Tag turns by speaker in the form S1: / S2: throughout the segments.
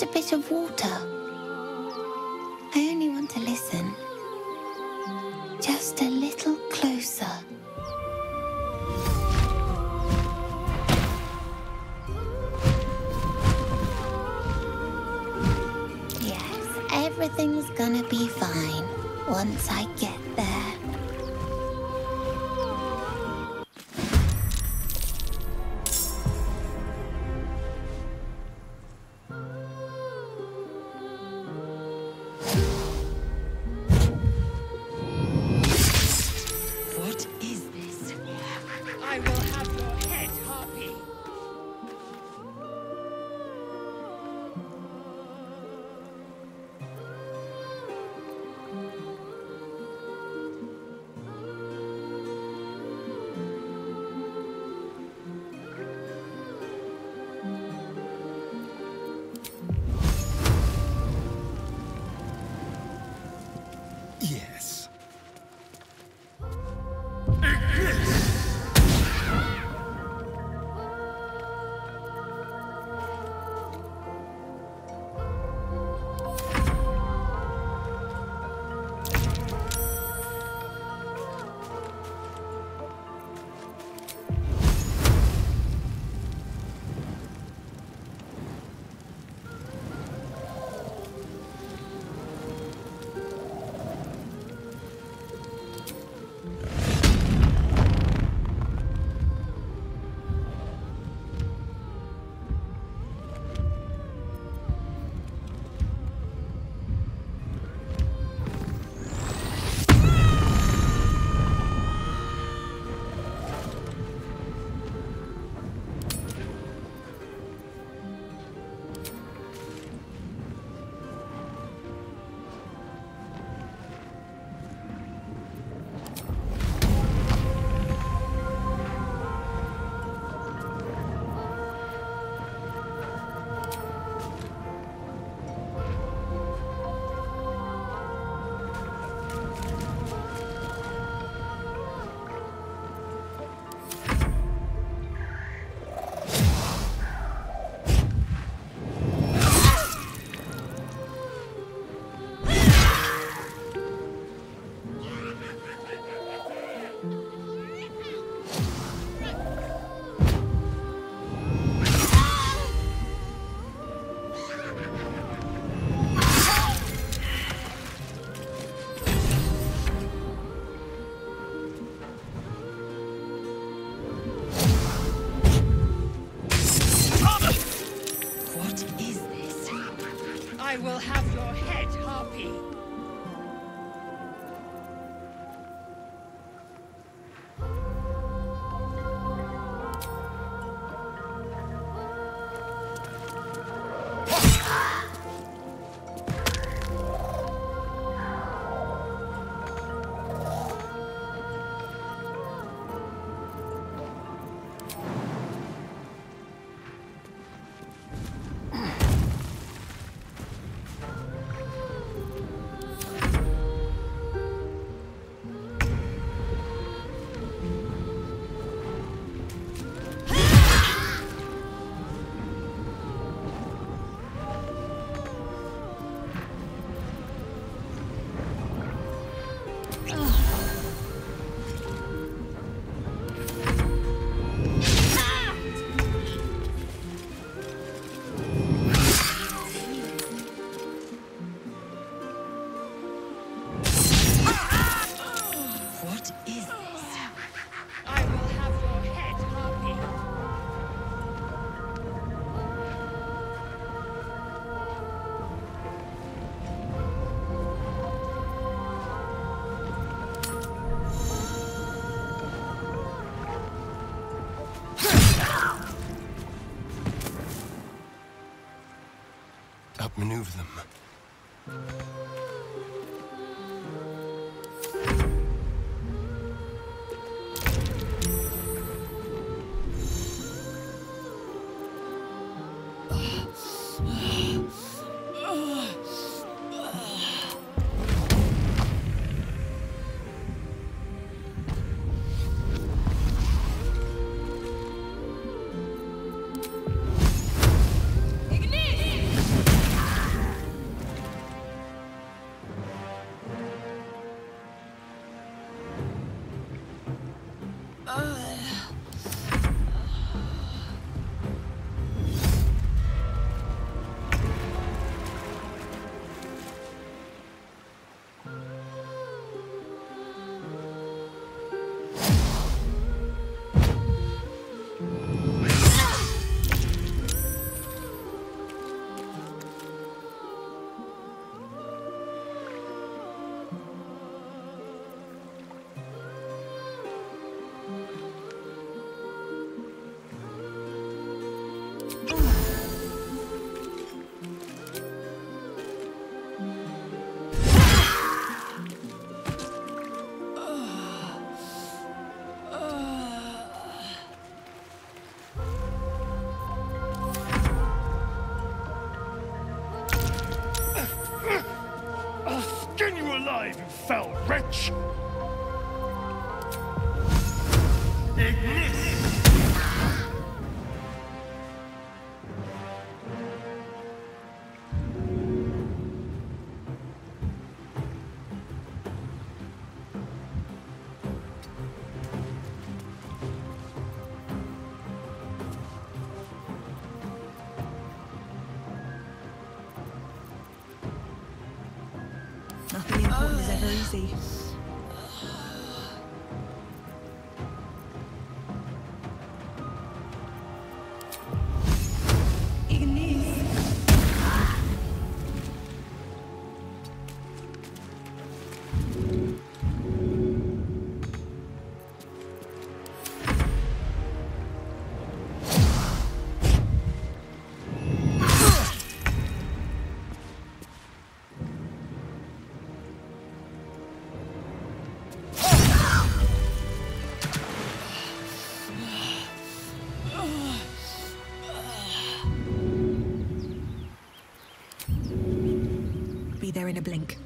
S1: just a bit of water.
S2: Outmaneuver them.
S3: Easy. In a blink.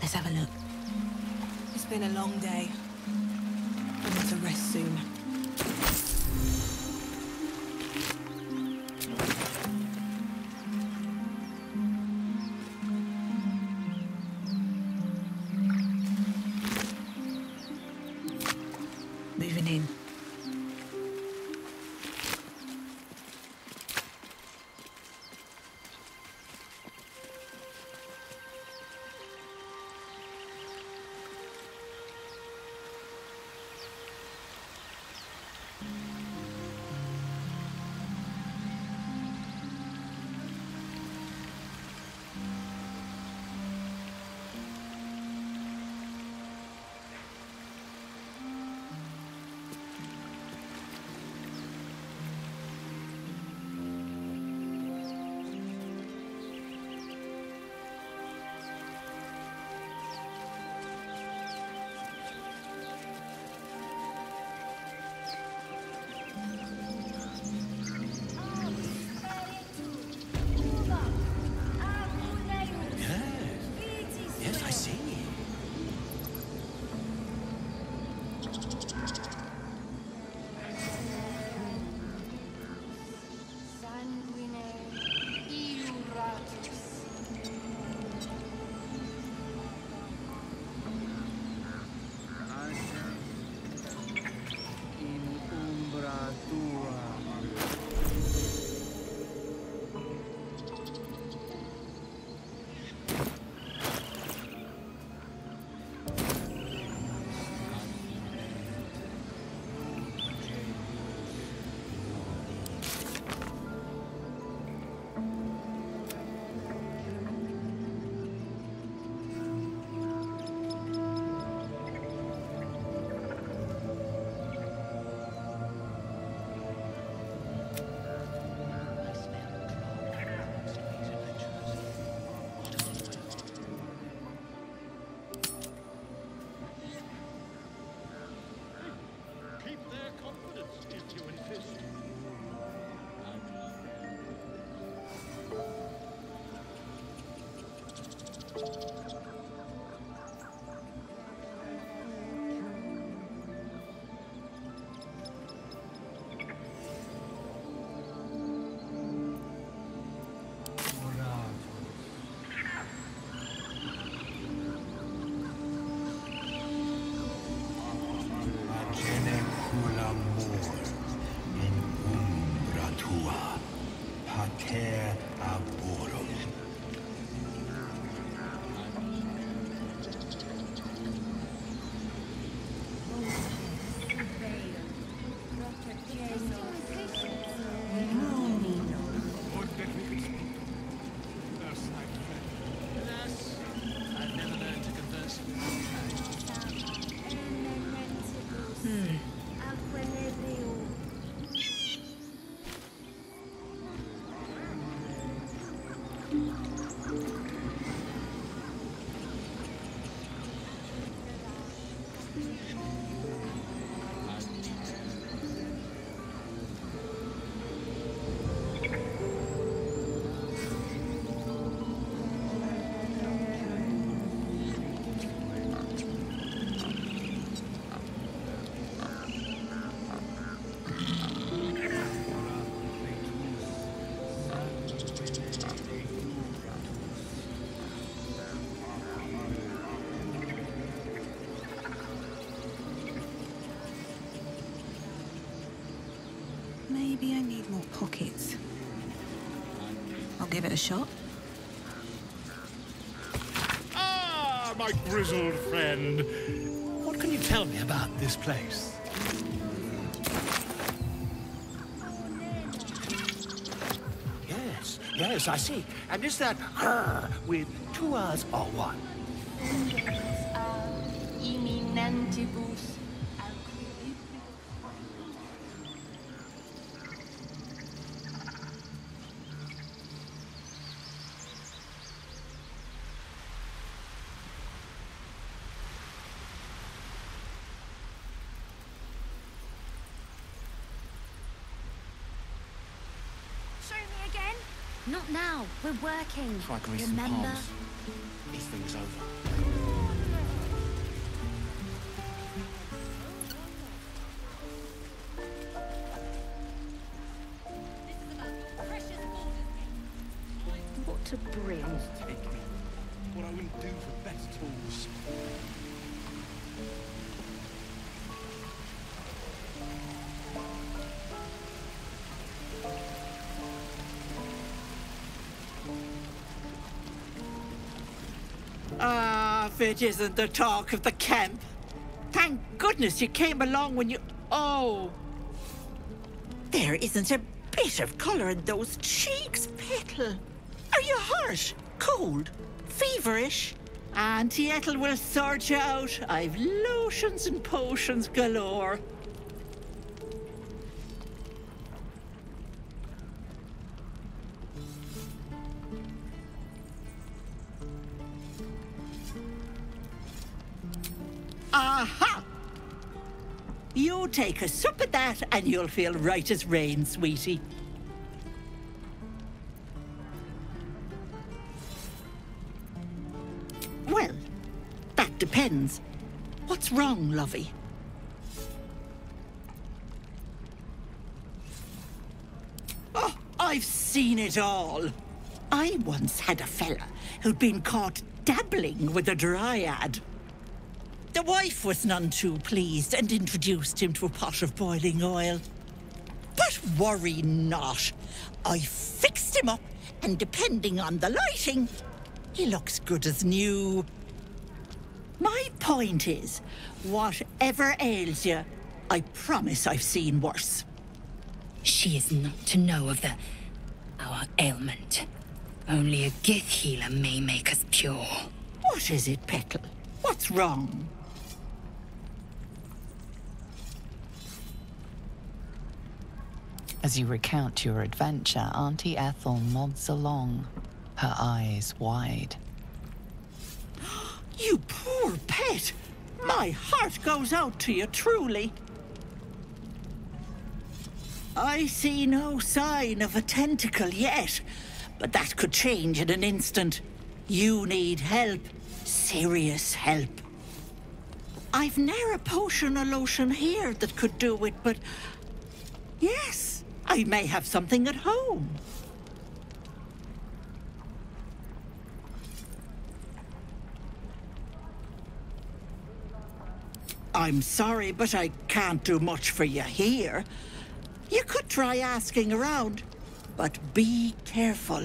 S3: Let's have a look. It's been a long day.
S2: Grizzled friend. What can you tell me about this place? Yes, yes, I see. And is that her with two R's or one?
S4: Imminentibus
S5: Show me again? Not now. We're working. Remember?
S6: This thing's over.
S7: Ah, if it isn't the talk of the camp. Thank goodness you came along when you. Oh! There isn't a bit of colour in those cheeks, Petal. Are you harsh, Cold? Feverish? Auntie Ethel will sort you out. I've lotions and potions galore. Take a sip of that and you'll feel right as rain, sweetie. Well, that depends. What's wrong, lovey? Oh, I've seen it all. I once had a fella who'd been caught dabbling with a dryad. The wife was none too pleased and introduced him to a pot of boiling oil. But worry not. I fixed him up, and depending on the lighting, he looks good as new. My point is, whatever ails you, I promise I've seen worse.
S8: She is not to know of the... our ailment. Only a Gith healer may make us pure.
S7: What is it, Petal? What's wrong?
S9: As you recount your adventure, Auntie Ethel nods along, her eyes wide.
S7: You poor pet! My heart goes out to you, truly. I see no sign of a tentacle yet, but that could change in an instant. You need help. Serious help. I've ne'er a potion or lotion here that could do it, but yes, I may have something at home. I'm sorry, but I can't do much for you here. You could try asking around, but be careful.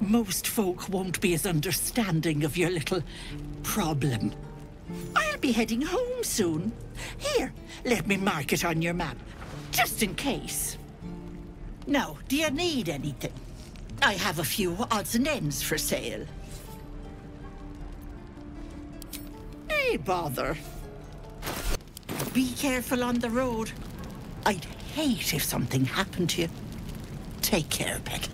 S7: Most folk won't be as understanding of your little problem. I'll be heading home soon. Here, let me mark it on your map, just in case. Now, do you need anything? I have a few odds and ends for sale. Hey, bother. Be careful on the road. I'd hate if something happened to you. Take care, Petal.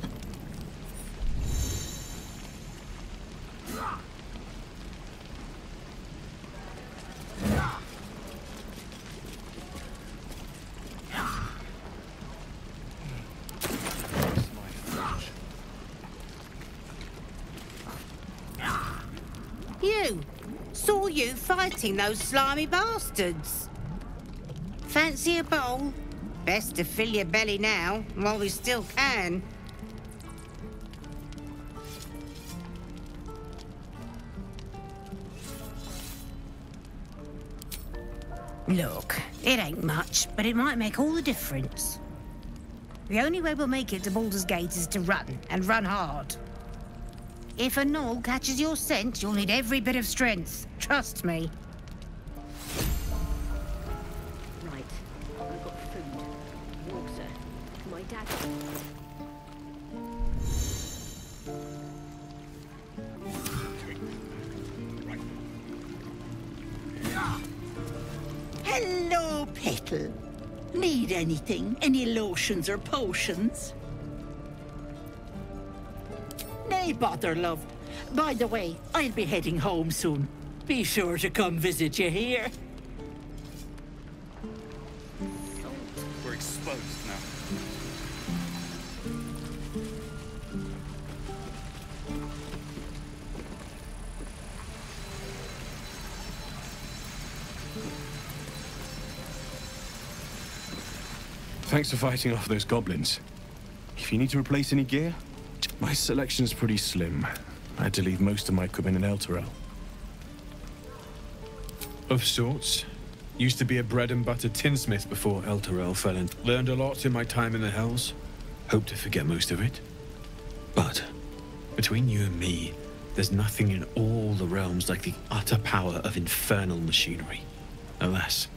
S10: You! Saw you fighting those slimy bastards. Fancy a bowl? Best to fill your belly now, while we still can. Look, it ain't much, but it might make all the difference. The only way we'll make it to Baldur's Gate is to run, and run hard. If a gnoll catches your scent, you'll need every bit of strength. Trust me.
S7: Hello, Petal. Need anything? Any lotions or potions? Nay, bother, love. By the way, I'll be heading home soon. Be sure to come visit you here.
S11: Thanks for fighting off those goblins. If you need to replace any gear, my selection's pretty slim. I had to leave most of my equipment in Elturel.
S12: Of sorts. Used to be a bread and butter tinsmith before Elturel fell in. Learned a lot in my time in the Hells. Hope to forget most of it. But, between you and me, there's nothing in all the realms like the utter power of infernal machinery. Alas,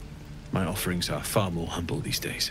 S12: my offerings are far more humble these days.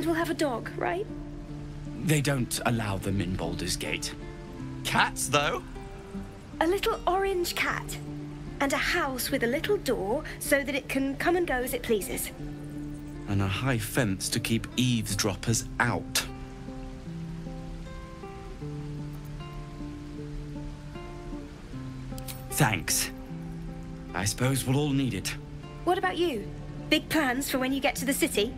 S13: And we'll have a dog, right?
S14: They don't allow them in Baldur's Gate. Cats, though?
S13: A little orange cat. And a house with a little door so that it can come and go as it pleases.
S14: And a high fence to keep eavesdroppers out. Thanks. I suppose we'll all need it.
S13: What about you? Big plans for when you get to the city?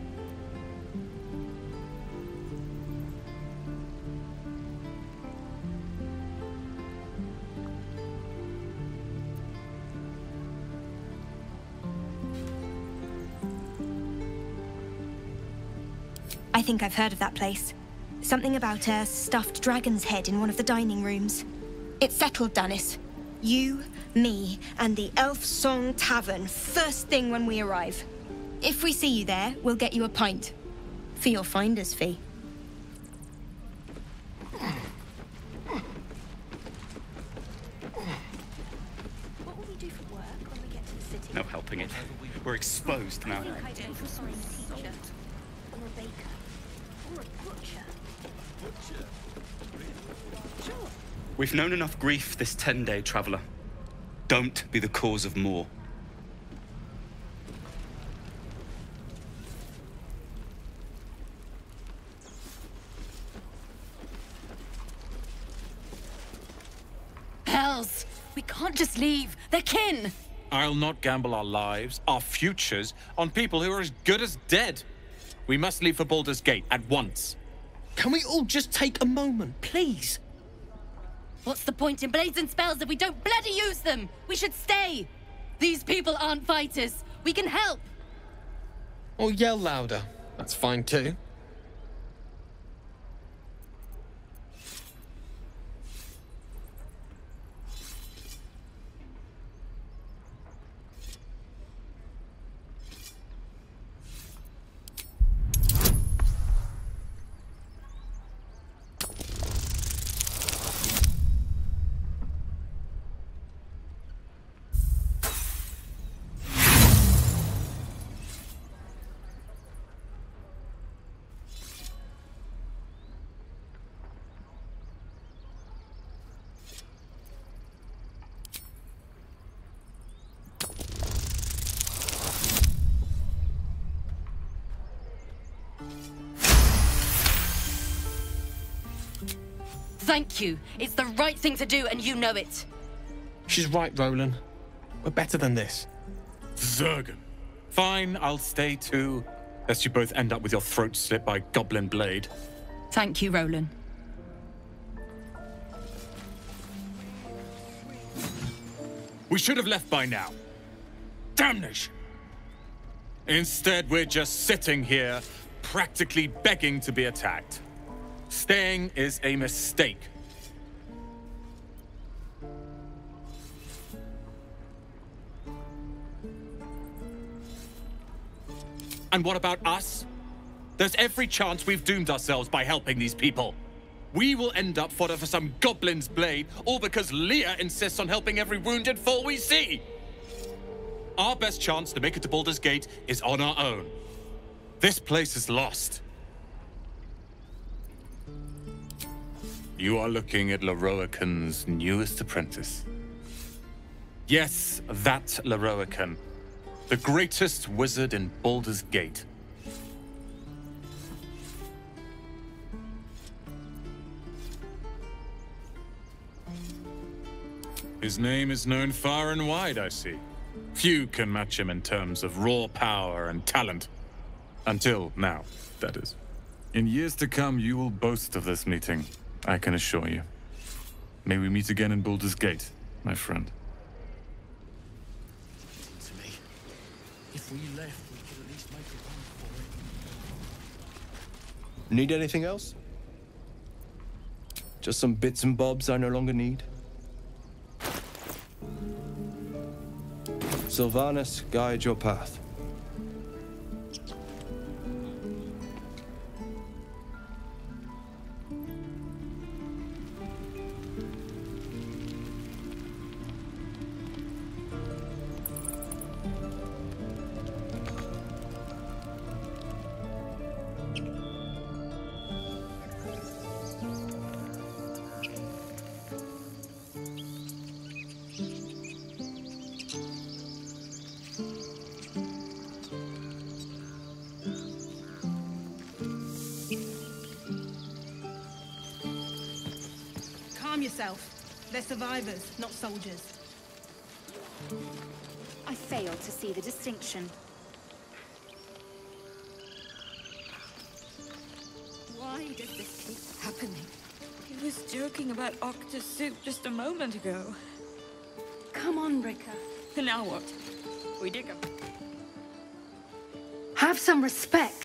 S13: I think I've heard of that place. Something about a stuffed dragon's head in one of the dining rooms. It's settled, Danis. You, me, and the Elfsong Tavern first thing when we arrive. If we see you there, we'll get you a pint. For your finder's fee.
S5: What will we do for work when we get to the city?
S14: No helping it. We're exposed now. We've known enough grief this 10 day traveler. Don't be the cause of more.
S15: Hells! We can't just leave. They're kin!
S16: I'll not gamble our lives, our futures, on people who are as good as dead. We must leave for Baldur's Gate at once.
S17: Can we all just take a moment, please?
S15: What's the point in blades and spells if we don't bloody use them? We should stay! These people aren't fighters. We can help!
S17: Or yell louder. That's fine too.
S15: Thank you. It's the right thing to do, and you know it.
S17: She's right, Rolan. We're better than this.
S16: Zergan. Fine, I'll stay too. Lest you both end up with your throat slit by Goblin Blade.
S15: Thank you, Rolan.
S16: We should have left by now. Damnation! Instead, we're just sitting here, practically begging to be attacked. Staying is a mistake. And what about us? There's every chance we've doomed ourselves by helping these people. We will end up fodder for some goblin's blade, all because Lia insists on helping every wounded foe we see. Our best chance to make it to Baldur's Gate is on our own. This place is lost. You are looking at Lorroakan's newest apprentice. Yes, that Lorroakan. The greatest wizard in Baldur's Gate. His name is known far and wide, I see. Few can match him in terms of raw power and talent. Until now, that is. In years to come, you will boast of this meeting, I can assure you. May we meet again in Baldur's Gate, my friend.
S2: To me, if we left, we could at least make a run for it.
S6: Need anything else? Just some bits and bobs I no longer need? Silvanus, guide your path.
S3: Yourself. They're survivors, not soldiers.
S13: I fail to see the distinction.
S18: Why does this keep happening? He was joking about Octa's soup just a moment ago.
S13: Come on, Ricker.
S18: And now what? We dig him.
S13: Have some respect.